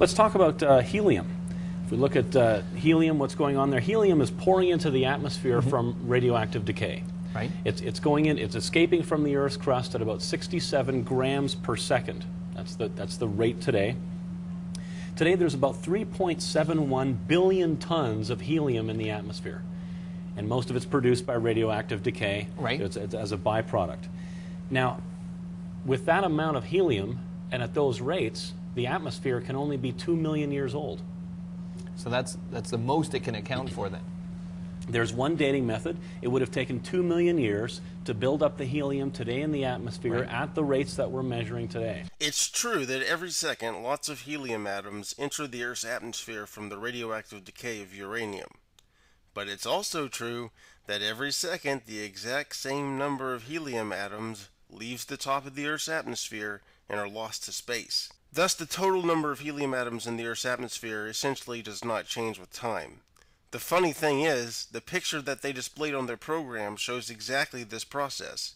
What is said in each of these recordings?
Let's talk about uh, helium. If we look at uh, helium, what's going on there? Helium is pouring into the atmosphere from radioactive decay. Right. It's, it's going in, it's escaping from the Earth's crust at about 67 grams per second. That's the, that's the rate today. Today, there's about 3.71 billion tons of helium in the atmosphere. And most of it's produced by radioactive decay Right. it's, it's as a byproduct. Now, with that amount of helium and at those rates, the atmosphere can only be 2 million years old. So that's that's the most it can account for then. There's one dating method. It would have taken 2 million years to build up the helium today in the atmosphere Right. at the rates that we're measuring today. It's true that every second lots of helium atoms enter the Earth's atmosphere from the radioactive decay of uranium. But it's also true that every second the exact same number of helium atoms leaves the top of the Earth's atmosphere and are lost to space. Thus, the total number of helium atoms in the Earth's atmosphere essentially does not change with time. The funny thing is, the picture that they displayed on their program shows exactly this process.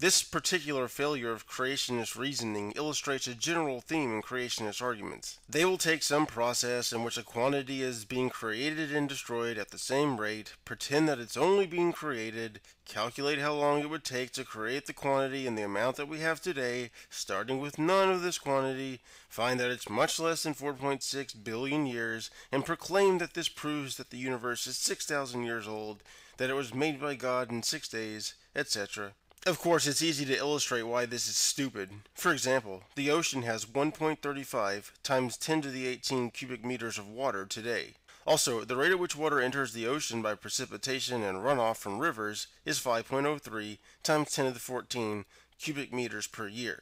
This particular failure of creationist reasoning illustrates a general theme in creationist arguments. They will take some process in which a quantity is being created and destroyed at the same rate, pretend that it's only being created, calculate how long it would take to create the quantity and the amount that we have today, starting with none of this quantity, find that it's much less than 4.6 billion years, and proclaim that this proves that the universe is 6,000 years old, that it was made by God in six days, etc. Of course, it's easy to illustrate why this is stupid. For example, the ocean has 1.35 times 10 to the 18 cubic meters of water today. Also, the rate at which water enters the ocean by precipitation and runoff from rivers is 5.03 times 10 to the 14 cubic meters per year.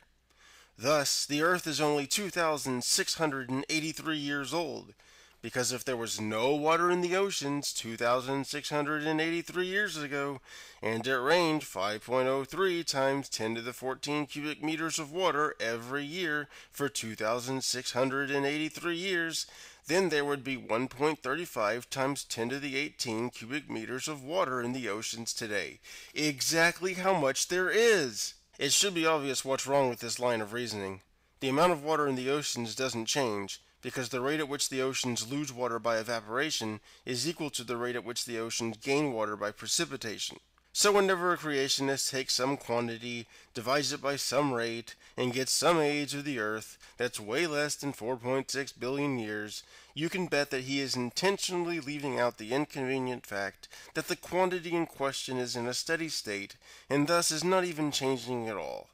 Thus, the Earth is only 2,683 years old, because if there was no water in the oceans 2,683 years ago, and it rained 5.03 times 10 to the 14 cubic meters of water every year for 2,683 years, then there would be 1.35 times 10 to the 18 cubic meters of water in the oceans today. Exactly how much there is! It should be obvious what's wrong with this line of reasoning. The amount of water in the oceans doesn't change, because the rate at which the oceans lose water by evaporation is equal to the rate at which the oceans gain water by precipitation. So whenever a creationist takes some quantity, divides it by some rate, and gets some age of the earth that's way less than 4.6 billion years, you can bet that he is intentionally leaving out the inconvenient fact that the quantity in question is in a steady state, and thus is not even changing at all.